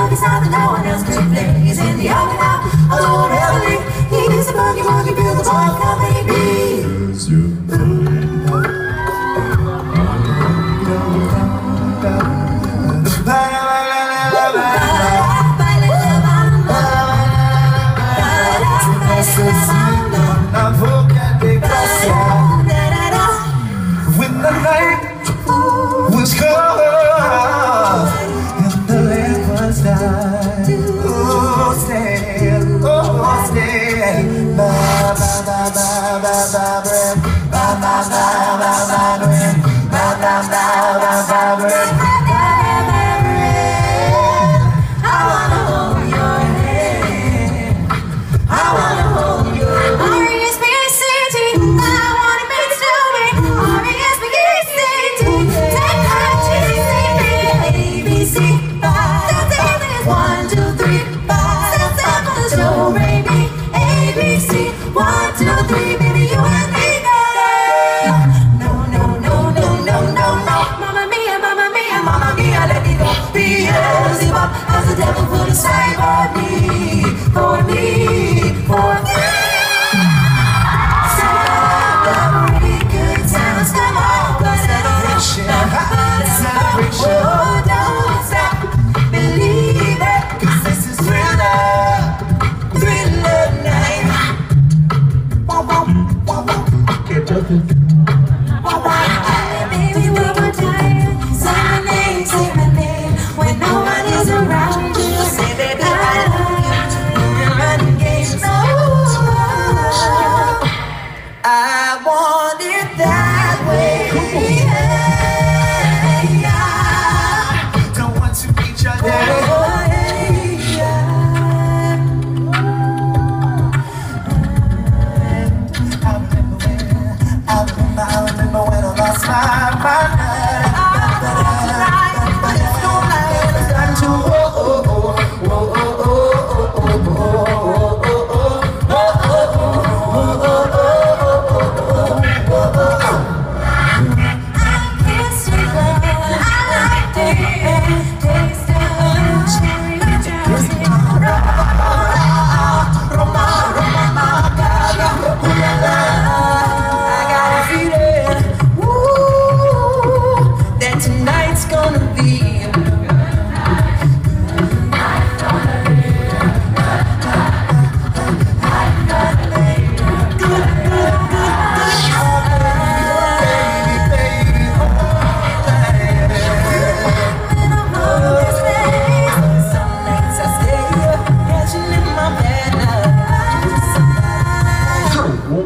boogie sound that no one else could play. He's in the open now, alone heavily. He is a boogie woogie, build a ball company B. Thank you. Oh, stay, oh, stay. Ba, ba, ba, ba, ba, ba. África.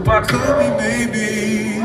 Why could we, baby?